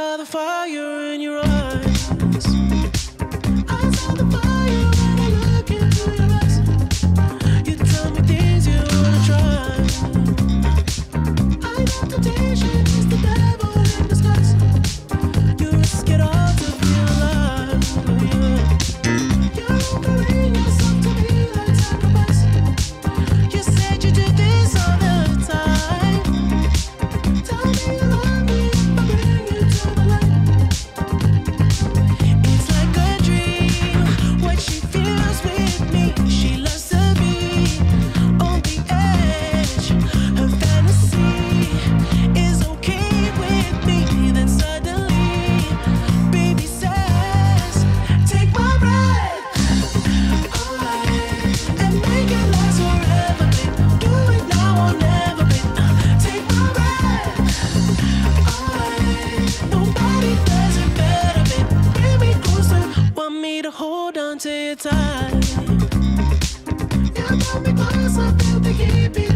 Saw the fire in your eyes say your time. You know me, I feel the keeping.